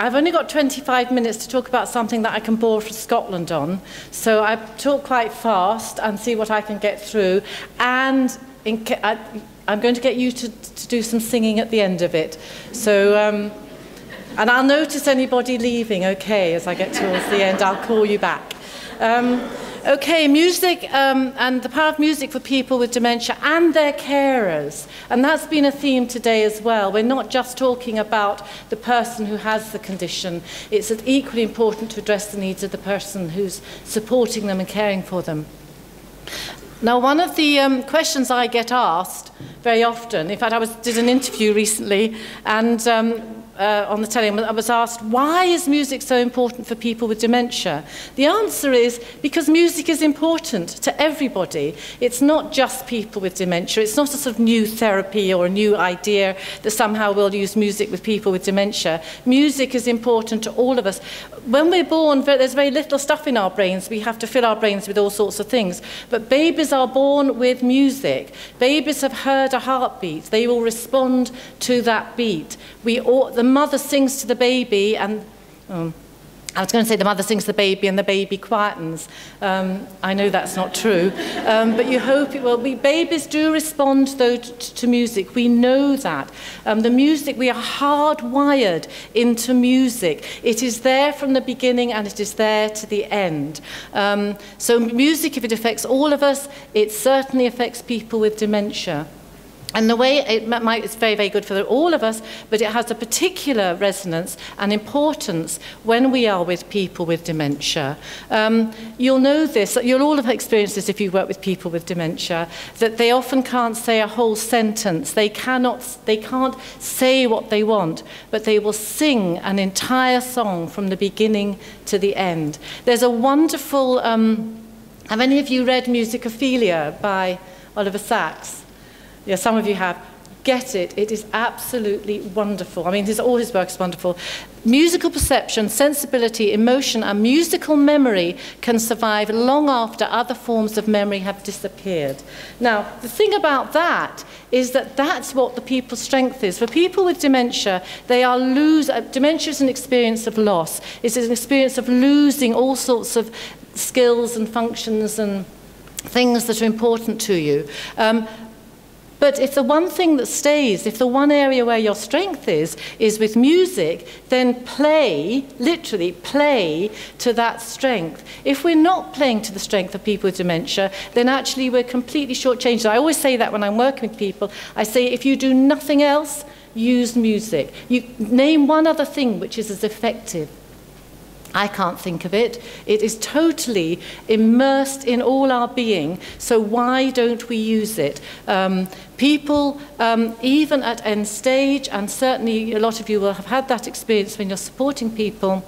I've only got 25 minutes to talk about something that I can bore from Scotland on. So I talk quite fast and see what I can get through. And in, I, I'm going to get you to, to do some singing at the end of it. So, um, and I'll notice anybody leaving, okay, as I get towards the end. I'll call you back. Um, Okay, music um, and the power of music for people with dementia and their carers. And that's been a theme today as well. We're not just talking about the person who has the condition. It's equally important to address the needs of the person who's supporting them and caring for them. Now, one of the um, questions I get asked very often, in fact, I was, did an interview recently and um, uh, on the telly, I was asked, why is music so important for people with dementia? The answer is because music is important to everybody. It's not just people with dementia. It's not a sort of new therapy or a new idea that somehow we'll use music with people with dementia. Music is important to all of us. When we're born, there's very little stuff in our brains. We have to fill our brains with all sorts of things. But babies are born with music. Babies have heard a heartbeat. They will respond to that beat. We ought, the mother sings to the baby and um, I was going to say the mother sings to the baby and the baby quietens. Um, I know that's not true, um, but you hope it will. Babies do respond, though, to, to music. We know that. Um, the music, we are hardwired into music. It is there from the beginning and it is there to the end. Um, so music, if it affects all of us, it certainly affects people with dementia. And the way it might, it's very, very good for all of us, but it has a particular resonance and importance when we are with people with dementia. Um, you'll know this, you'll all have experienced this if you work with people with dementia, that they often can't say a whole sentence. They, cannot, they can't say what they want, but they will sing an entire song from the beginning to the end. There's a wonderful, um, have any of you read Musicophilia by Oliver Sacks? Yeah, some of you have. Get it. It is absolutely wonderful. I mean, his, all his work is wonderful. Musical perception, sensibility, emotion, and musical memory can survive long after other forms of memory have disappeared. Now, the thing about that is that that's what the people's strength is. For people with dementia, they are lose. Uh, dementia is an experience of loss. It's an experience of losing all sorts of skills and functions and things that are important to you. Um, but if the one thing that stays, if the one area where your strength is, is with music, then play, literally play to that strength. If we're not playing to the strength of people with dementia, then actually we're completely shortchanged. I always say that when I'm working with people. I say, if you do nothing else, use music. You name one other thing which is as effective I can't think of it. It is totally immersed in all our being, so why don't we use it? Um, people, um, even at end stage, and certainly a lot of you will have had that experience when you're supporting people,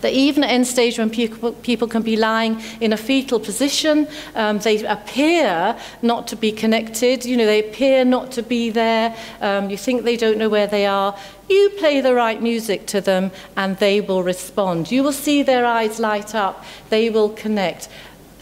That even at end stage when people, people can be lying in a fetal position, um, they appear not to be connected, you know, they appear not to be there, um, you think they don't know where they are, you play the right music to them and they will respond. You will see their eyes light up, they will connect.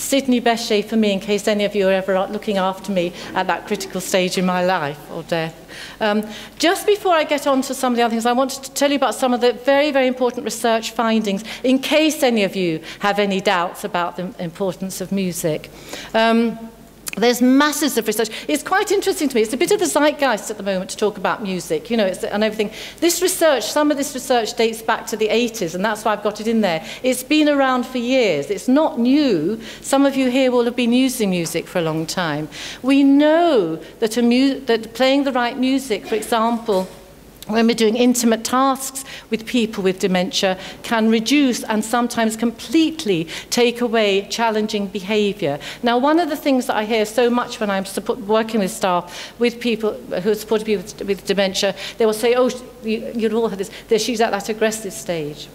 Sydney Bechet for me, in case any of you are ever looking after me at that critical stage in my life or death. Um, just before I get on to some of the other things, I wanted to tell you about some of the very, very important research findings, in case any of you have any doubts about the importance of music. Um, there's masses of research. It's quite interesting to me. It's a bit of the zeitgeist at the moment to talk about music, you know, it's, and everything. This research, some of this research dates back to the 80s, and that's why I've got it in there. It's been around for years. It's not new. Some of you here will have been using music for a long time. We know that, a mu that playing the right music, for example, when we're doing intimate tasks with people with dementia can reduce and sometimes completely take away challenging behaviour. Now, one of the things that I hear so much when I'm support, working with staff, with people who are supported with, with dementia, they will say, oh, you, you'd all have this, she's at that aggressive stage.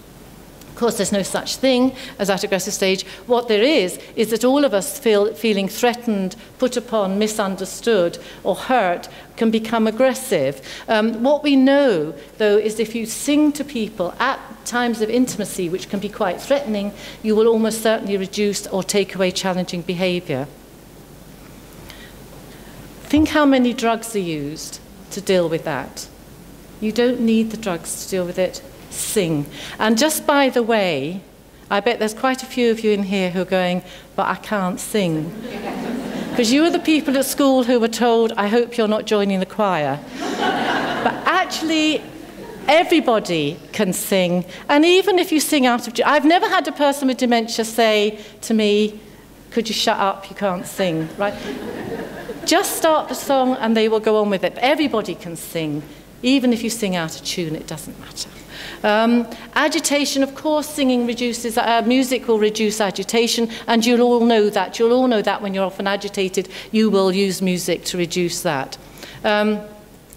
Of course, there's no such thing as that aggressive stage. What there is, is that all of us feel feeling threatened, put upon, misunderstood, or hurt can become aggressive. Um, what we know, though, is if you sing to people at times of intimacy, which can be quite threatening, you will almost certainly reduce or take away challenging behaviour. Think how many drugs are used to deal with that. You don't need the drugs to deal with it sing. And just by the way, I bet there's quite a few of you in here who are going, but I can't sing. Because you are the people at school who were told, I hope you're not joining the choir. but actually, everybody can sing. And even if you sing out of... I've never had a person with dementia say to me, could you shut up, you can't sing, right? Just start the song and they will go on with it. Everybody can sing. Even if you sing out of tune, it doesn't matter. Um, agitation, of course, singing reduces, uh, music will reduce agitation, and you'll all know that. You'll all know that when you're often agitated, you will use music to reduce that. Um,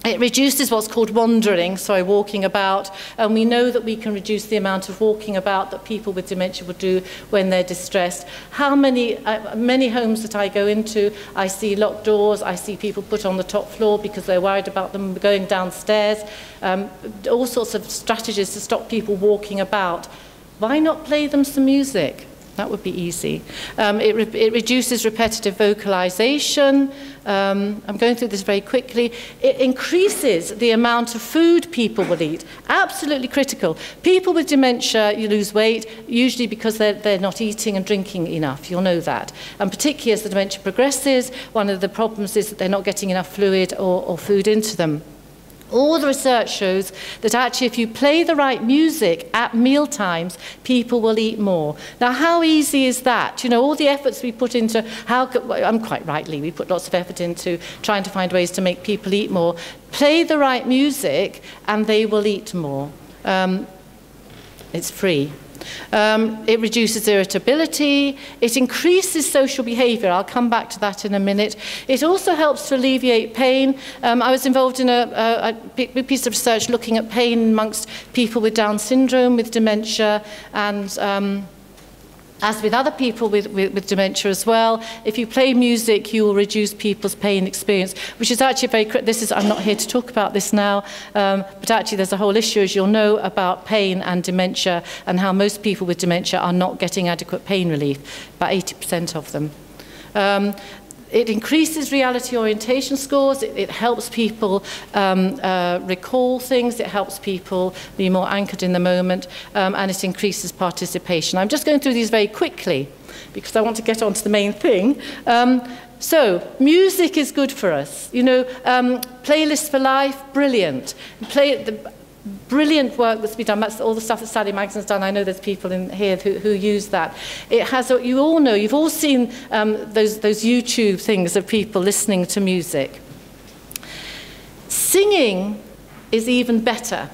It reduces what's called wandering, sorry, walking about, and we know that we can reduce the amount of walking about that people with dementia will do when they're distressed. How many, uh, many homes that I go into, I see locked doors, I see people put on the top floor because they're worried about them going downstairs, um, all sorts of strategies to stop people walking about. Why not play them some music? That would be easy. Um, it, re it reduces repetitive vocalization. Um, I'm going through this very quickly. It increases the amount of food people will eat. Absolutely critical. People with dementia, you lose weight, usually because they're, they're not eating and drinking enough. You'll know that. And particularly as the dementia progresses, one of the problems is that they're not getting enough fluid or, or food into them. All the research shows that actually if you play the right music at meal times, people will eat more. Now, how easy is that? You know, all the efforts we put into how, I'm quite rightly, we put lots of effort into trying to find ways to make people eat more. Play the right music and they will eat more. Um, it's free. Um, it reduces irritability. It increases social behaviour. I'll come back to that in a minute. It also helps to alleviate pain. Um, I was involved in a, a, a piece of research looking at pain amongst people with Down syndrome, with dementia, and... Um, as with other people with, with, with dementia as well, if you play music, you will reduce people's pain experience, which is actually very, this is, I'm not here to talk about this now, um, but actually there's a whole issue, as you'll know, about pain and dementia and how most people with dementia are not getting adequate pain relief, about 80% of them. Um, It increases reality orientation scores. It, it helps people um, uh, recall things. It helps people be more anchored in the moment. Um, and it increases participation. I'm just going through these very quickly because I want to get on to the main thing. Um, So, music is good for us. You know, um, Playlists for Life, brilliant. Play, the, brilliant work that's been done. That's all the stuff that Sally Magnusson's done. I know there's people in here who, who use that. It has, you all know, you've all seen um, those, those YouTube things of people listening to music. Singing is even better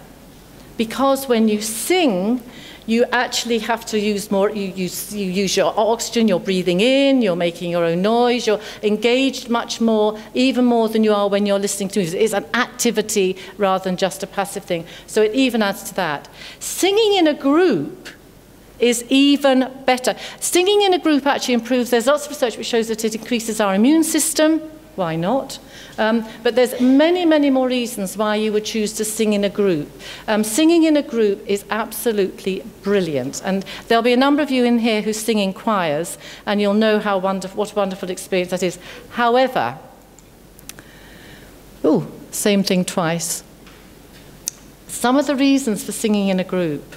because when you sing, you actually have to use more, you use, you use your oxygen, you're breathing in, you're making your own noise, you're engaged much more, even more than you are when you're listening to music. It's an activity rather than just a passive thing. So it even adds to that. Singing in a group is even better. Singing in a group actually improves, there's lots of research which shows that it increases our immune system, why not? Um, but there's many, many more reasons why you would choose to sing in a group. Um, singing in a group is absolutely brilliant. And there'll be a number of you in here who sing in choirs, and you'll know how wonderful, what a wonderful experience that is. However, oh, same thing twice. Some of the reasons for singing in a group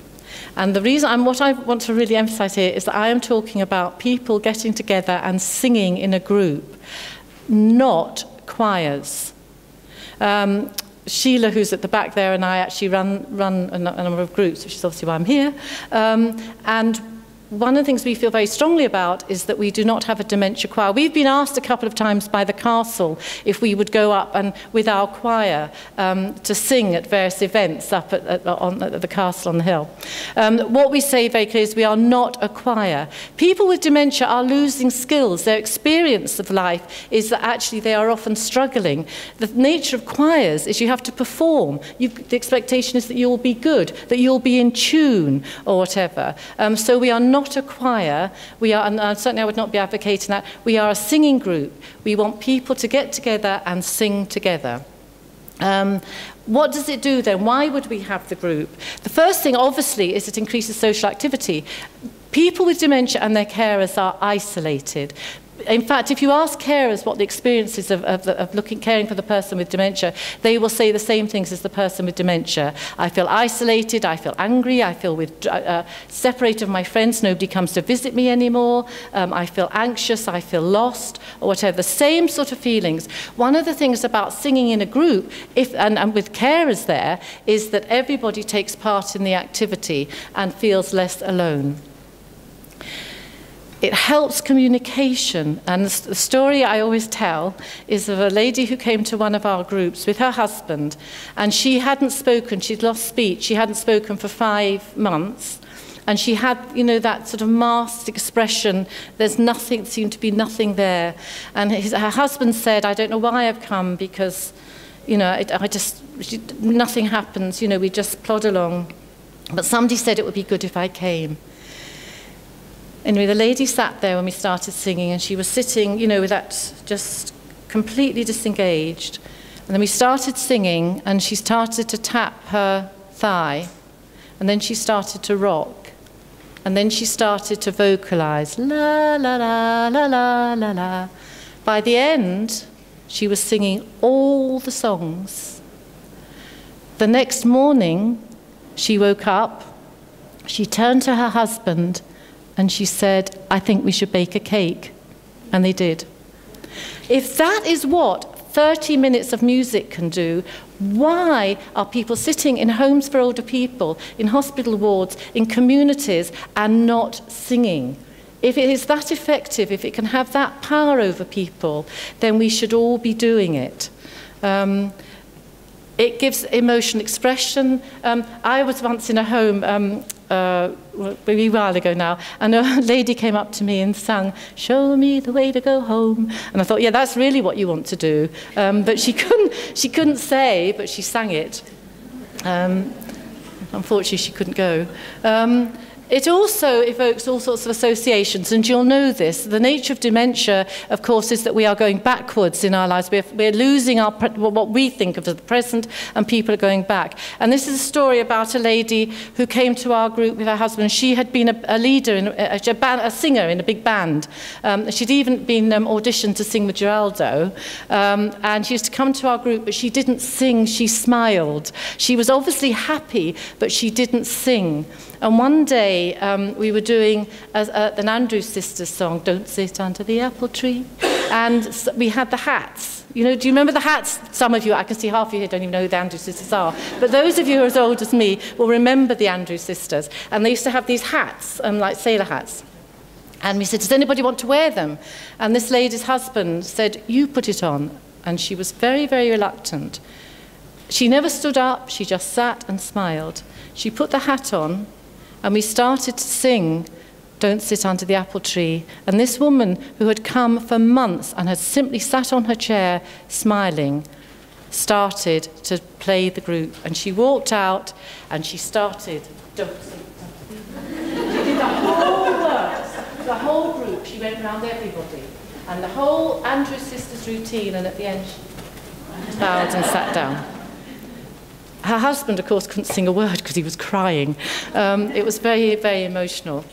and the reason, and what I want to really emphasize here is that I am talking about people getting together and singing in a group not choirs. Um, Sheila, who's at the back there, and I actually run, run a, a number of groups, which is obviously why I'm here. Um, and one of the things we feel very strongly about is that we do not have a dementia choir. We've been asked a couple of times by the castle if we would go up and with our choir um, to sing at various events up at, at, on, at the castle on the hill. Um, what we say very clearly is we are not a choir. People with dementia are losing skills. Their experience of life is that actually they are often struggling. The nature of choirs is you have to perform. You, the expectation is that you'll be good, that you'll be in tune or whatever. Um, so we are not not a choir. We are, and certainly I would not be advocating that, we are a singing group. We want people to get together and sing together. Um, what does it do then? Why would we have the group? The first thing, obviously, is it increases social activity. People with dementia and their carers are isolated in fact, if you ask carers what the experiences of, of, of looking, caring for the person with dementia, they will say the same things as the person with dementia. I feel isolated, I feel angry, I feel with, uh, uh, separated from my friends, nobody comes to visit me anymore, um, I feel anxious, I feel lost, or whatever. The same sort of feelings. One of the things about singing in a group, if, and, and with carers there, is that everybody takes part in the activity and feels less alone it helps communication. And the story I always tell is of a lady who came to one of our groups with her husband, and she hadn't spoken, she'd lost speech, she hadn't spoken for five months. And she had, you know, that sort of masked expression. There's nothing, seemed to be nothing there. And his, her husband said, I don't know why I've come because, you know, it, I just, she, nothing happens, you know, we just plod along. But somebody said it would be good if I came. Anyway, the lady sat there when we started singing, and she was sitting, you know, with that just completely disengaged. And then we started singing, and she started to tap her thigh, and then she started to rock, and then she started to vocalize la la la la la la la. By the end, she was singing all the songs. The next morning, she woke up, she turned to her husband, and she said, I think we should bake a cake. And they did. If that is what 30 minutes of music can do, why are people sitting in homes for older people, in hospital wards, in communities, and not singing? If it is that effective, if it can have that power over people, then we should all be doing it. Um, it gives emotional expression. Um, I was once in a home um, uh, a wee while ago now, and a lady came up to me and sang, "Show me the way to go home." And I thought, yeah, that's really what you want to do. Um, but she couldn't, she couldn't say, but she sang it. Um, unfortunately, she couldn't go. Um, It also evokes all sorts of associations, and you'll know this. The nature of dementia, of course, is that we are going backwards in our lives. We're, we're losing our, what we think of as the present, and people are going back. And this is a story about a lady who came to our group with her husband. She had been a, a leader, in, a, a, band, a singer in a big band. Um, she'd even been um, auditioned to sing with Geraldo. Um, and she used to come to our group, but she didn't sing, she smiled. She was obviously happy, but she didn't sing. And one day um, we were doing a, a, an Andrews Sisters song, Don't Sit Under the Apple Tree. And so we had the hats. You know, do you remember the hats? Some of you, I can see half of you here don't even know who the Andrews Sisters are. But those of you who are as old as me will remember the Andrews Sisters. And they used to have these hats, um, like sailor hats. And we said, does anybody want to wear them? And this lady's husband said, you put it on. And she was very, very reluctant. She never stood up, she just sat and smiled. She put the hat on and we started to sing Don't Sit Under the Apple Tree. And this woman who had come for months and had simply sat on her chair smiling started to play the group. And she walked out and she started Don't Sit She did the whole verse, the whole group. She went around everybody. And the whole Andrews Sisters routine, and at the end she bowed and sat down. Her husband, of course, couldn't sing a word because he was crying. Um, it was very, very emotional.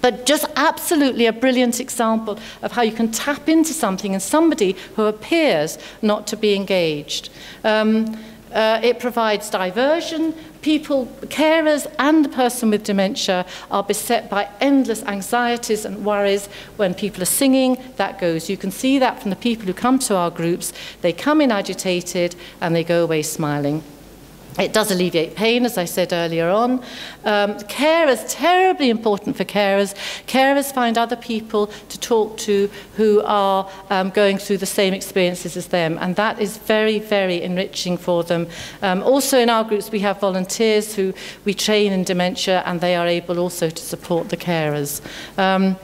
But just absolutely a brilliant example of how you can tap into something in somebody who appears not to be engaged. Um, uh, it provides diversion. People, carers and the person with dementia are beset by endless anxieties and worries when people are singing. That goes. You can see that from the people who come to our groups. They come in agitated and they go away smiling. It does alleviate pain, as I said earlier on. Um, carers, terribly important for carers. Carers find other people to talk to who are um, going through the same experiences as them, and that is very, very enriching for them. Um, also, in our groups, we have volunteers who we train in dementia, and they are able also to support the carers. Um,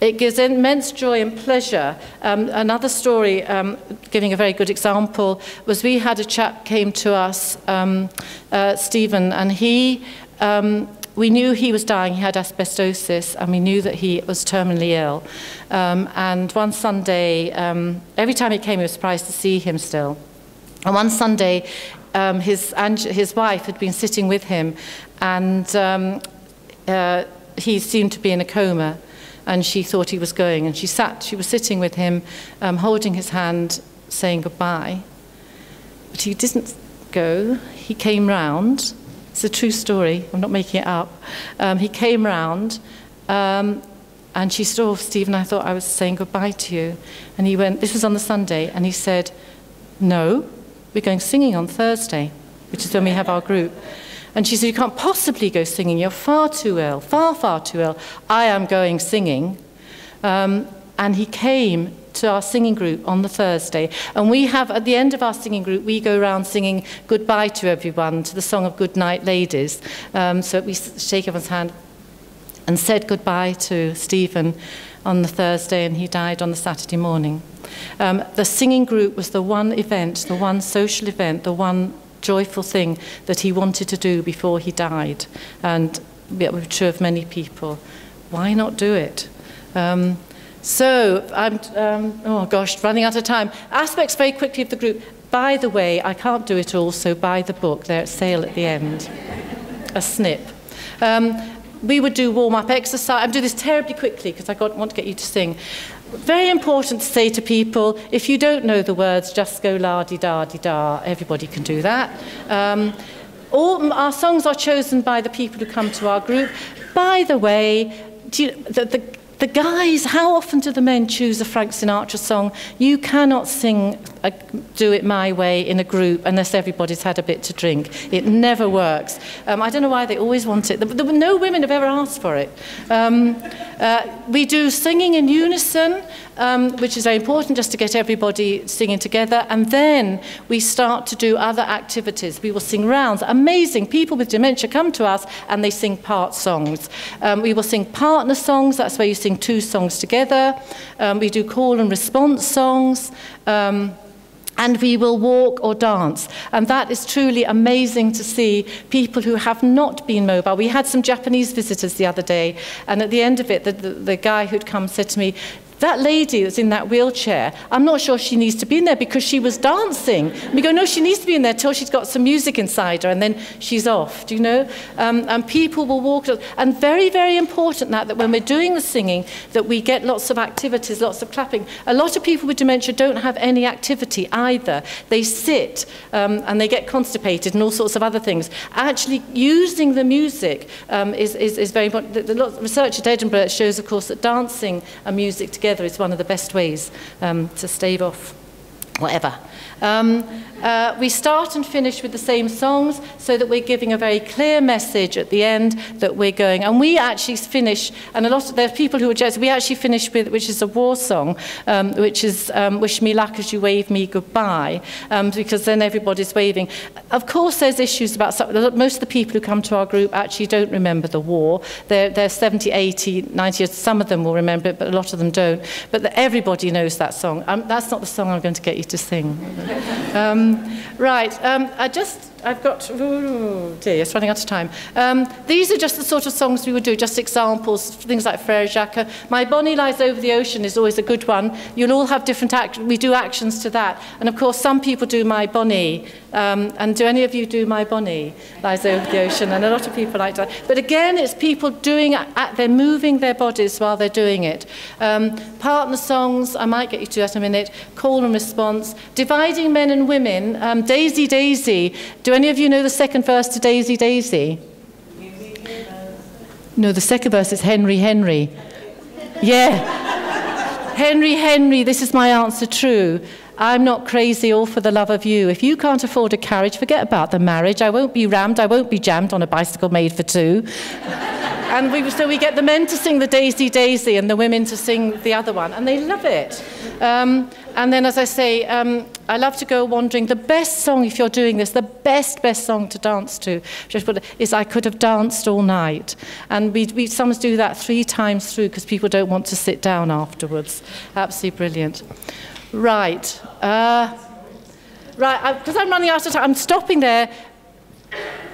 It gives immense joy and pleasure. Um, another story, um, giving a very good example, was we had a chap came to us, um, uh, Stephen, and he, um, we knew he was dying. He had asbestosis, and we knew that he was terminally ill. Um, and one Sunday, um, every time he came, we were surprised to see him still. And one Sunday, um, his, his wife had been sitting with him, and um, uh, he seemed to be in a coma. And she thought he was going. And she sat, she was sitting with him, um, holding his hand, saying goodbye. But he didn't go. He came round. It's a true story. I'm not making it up. Um, he came round. Um, and she Oh, Stephen, I thought I was saying goodbye to you. And he went, This was on the Sunday. And he said, No, we're going singing on Thursday, which is when we have our group. And she said, You can't possibly go singing. You're far too ill, far, far too ill. I am going singing. Um, and he came to our singing group on the Thursday. And we have, at the end of our singing group, we go around singing goodbye to everyone to the song of Good Night Ladies. Um, so we shake everyone's hand and said goodbye to Stephen on the Thursday, and he died on the Saturday morning. Um, the singing group was the one event, the one social event, the one joyful thing that he wanted to do before he died. And it true of many people. Why not do it? Um, so, I'm, um, oh gosh, running out of time. Aspects very quickly of the group. By the way, I can't do it all, so buy the book. They're at sale at the end. A snip. Um, we would do warm-up exercise. I'm doing this terribly quickly because I got, want to get you to sing. Very important to say to people, if you don't know the words, just go la-di-da-di-da. Everybody can do that. Um, all our songs are chosen by the people who come to our group. By the way, you, the, the, the guys, how often do the men choose a Frank Sinatra song? You cannot sing a, Do It My Way in a group unless everybody's had a bit to drink. It never works. Um, I don't know why they always want it. No women have ever asked for it. Um, uh, we do singing in unison um, which is very important just to get everybody singing together. And then we start to do other activities. We will sing rounds. Amazing. People with dementia come to us and they sing part songs. Um, we will sing partner songs. That's where you sing two songs together. Um, we do call and response songs. Um, and we will walk or dance. And that is truly amazing to see people who have not been mobile. We had some Japanese visitors the other day, and at the end of it, the, the, the guy who'd come said to me, that lady that's in that wheelchair, I'm not sure she needs to be in there because she was dancing. And we go, no, she needs to be in there till she's got some music inside her and then she's off, do you know? Um, and people will walk. And very, very important that, that when we're doing the singing, that we get lots of activities, lots of clapping. A lot of people with dementia don't have any activity either. They sit um, and they get constipated and all sorts of other things. Actually, using the music um, is, is, is very important. The, the research at Edinburgh shows, of course, that dancing and music together together is one of the best ways um, to stave off whatever. Um, uh, we start and finish with the same songs so that we're giving a very clear message at the end that we're going. And we actually finish, and a lot of, there are people who are just, we actually finish with, which is a war song, um, which is um, Wish Me Luck as You Wave Me Goodbye, um, because then everybody's waving. Of course, there's issues about, most of the people who come to our group actually don't remember the war. They're, they're 70, 80, 90 years, some of them will remember it, but a lot of them don't. But the, everybody knows that song. Um, that's not the song I'm going to get you to sing. Um, right, um, I just I've got, oh dear, it's running out of time. Um, these are just the sort of songs we would do, just examples, things like Frere Jacques. My Bonnie Lies Over the Ocean is always a good one. You'll all have different, we do actions to that. And of course, some people do My Bonnie. Um, and do any of you do My Bonnie Lies Over the Ocean? And a lot of people like that. But again, it's people doing, they're moving their bodies while they're doing it. Um, partner songs, I might get you to that in a minute. Call and response. Dividing men and women. Um, Daisy Daisy. Do any of you know the second verse to Daisy Daisy? No, the second verse is Henry Henry. Yeah. Henry Henry, this is my answer true. I'm not crazy all for the love of you. If you can't afford a carriage, forget about the marriage. I won't be rammed, I won't be jammed on a bicycle made for two. and we, so we get the men to sing the Daisy Daisy and the women to sing the other one, and they love it. Um, and then, as I say, um, I love to go wandering. The best song, if you're doing this, the best, best song to dance to is I Could Have Danced All Night. And we, we sometimes do that three times through because people don't want to sit down afterwards. Absolutely brilliant. Right. Uh, right, because I'm running out of time, I'm stopping there.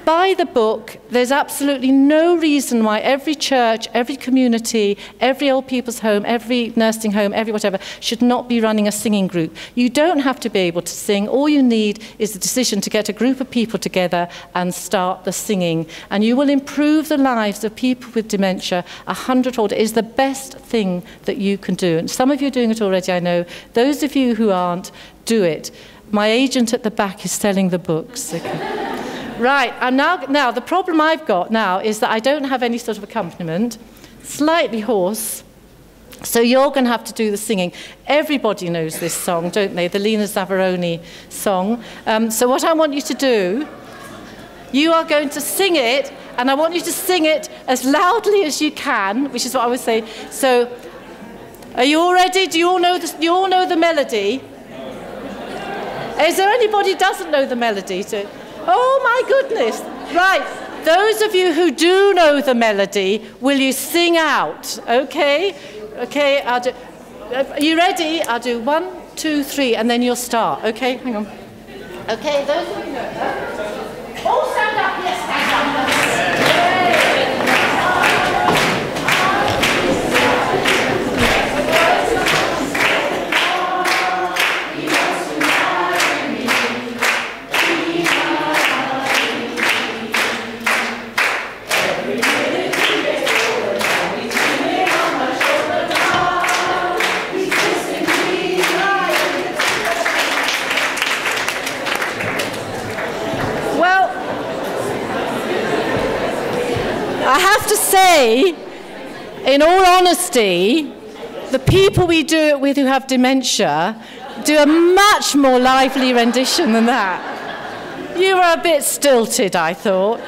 Buy the book. There's absolutely no reason why every church, every community, every old people's home, every nursing home, every whatever, should not be running a singing group. You don't have to be able to sing. All you need is the decision to get a group of people together and start the singing. And you will improve the lives of people with dementia a hundredfold. It is the best thing that you can do. And some of you are doing it already, I know. Those of you who aren't, do it. My agent at the back is selling the books. Okay. Right, I'm now, now the problem I've got now is that I don't have any sort of accompaniment, slightly hoarse, so you're going to have to do the singing. Everybody knows this song, don't they? The Lena Zavaroni song. Um, so what I want you to do, you are going to sing it, and I want you to sing it as loudly as you can, which is what I would say. So, are you all ready? Do you all know the, you all know the melody? Is there anybody doesn't know the melody? To, Oh my goodness. Right. Those of you who do know the melody, will you sing out? Okay? Okay, I'll do. Are you ready? I'll do one, two, three, and then you'll start. Okay, hang on. Okay, those of you who know. All stand 60, the people we do it with who have dementia do a much more lively rendition than that. You were a bit stilted, I thought.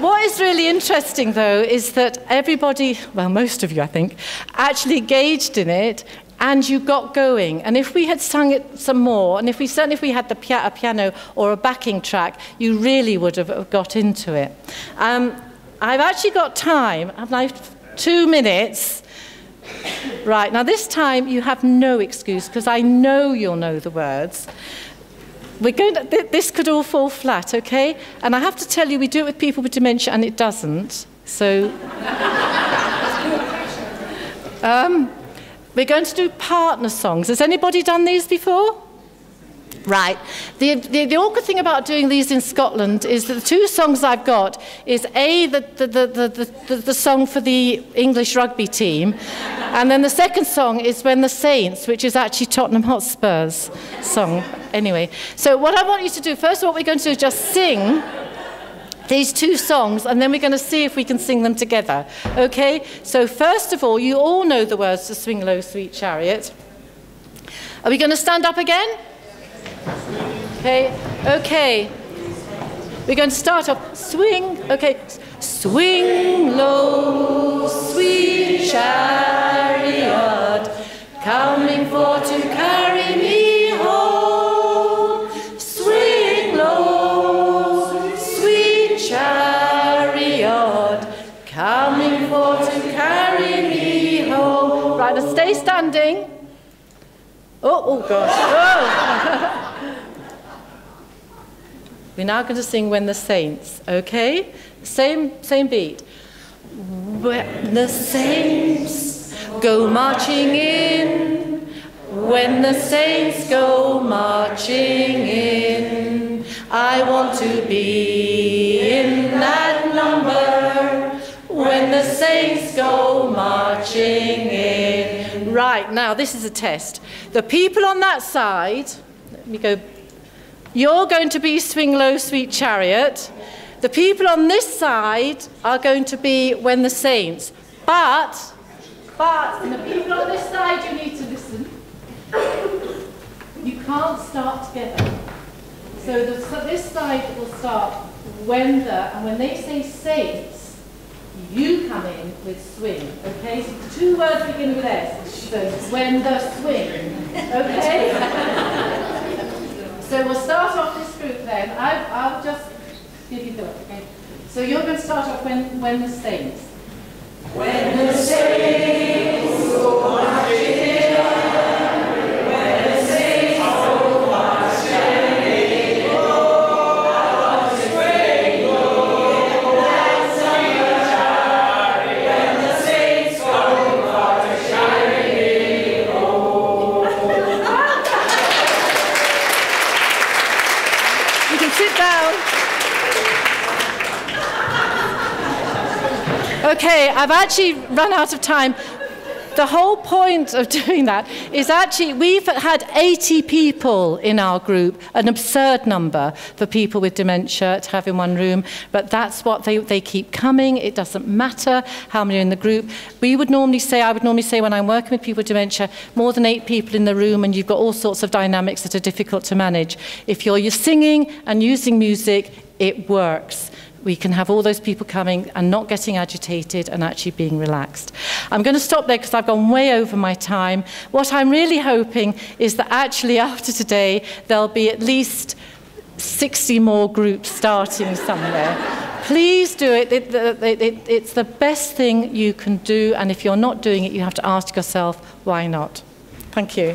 What is really interesting, though, is that everybody, well, most of you, I think, actually engaged in it and you got going. And if we had sung it some more, and if we certainly if we had the pia- a piano or a backing track, you really would have got into it. Um, I've actually got time, haven't Two minutes Right, now this time you have no excuse because I know you'll know the words. We're going to, th this could all fall flat, okay? And I have to tell you, we do it with people with dementia and it doesn't. So, um, we're going to do partner songs. Has anybody done these before? Right. The, the, the, awkward thing about doing these in Scotland is that the two songs I've got is A, the, the, the, the, the song for the English rugby team, and then the second song is When the Saints, which is actually Tottenham Hotspur's song. Anyway, so what I want you to do, first of all, what we're going to do is just sing these two songs, and then we're going to see if we can sing them together. Okay? So first of all, you all know the words to Swing Low, Sweet Chariot. Are we going to stand up again? Okay, okay. We're going to start off. Swing, okay. Swing low, sweet chariot, coming for to carry me home. Swing low, sweet chariot, coming for to carry me home. Right, now stay standing. Oh, oh gosh. Oh. We're now going to sing When the Saints, okay? Same, same beat. When the saints go marching in, when the saints go marching in, I want to be in that number when the saints go marching in. Right, now this is a test. The people on that side, let me go you're going to be Swing Low, Sweet Chariot. The people on this side are going to be When the Saints. But, but, and the people on this side, you need to listen. You can't start together. So, the, so this side will start when the, and when they say saints, you come in with swing, okay? So two words begin with S. So when the swing, okay? So we'll start off this group then. I, I'll just give you the word, okay. So you're going to start off when, when the saints. When the saints Okay, I've actually run out of time. The whole point of doing that is actually we've had 80 people in our group, an absurd number for people with dementia to have in one room, but that's what they, they keep coming. It doesn't matter how many are in the group. We would normally say, I would normally say when I'm working with people with dementia, more than eight people in the room and you've got all sorts of dynamics that are difficult to manage. If you're, you're singing and using music, it works we can have all those people coming and not getting agitated and actually being relaxed. I'm going to stop there because I've gone way over my time. What I'm really hoping is that actually after today, there'll be at least 60 more groups starting somewhere. Please do it. It, it, it. It's the best thing you can do, and if you're not doing it, you have to ask yourself, why not? Thank you.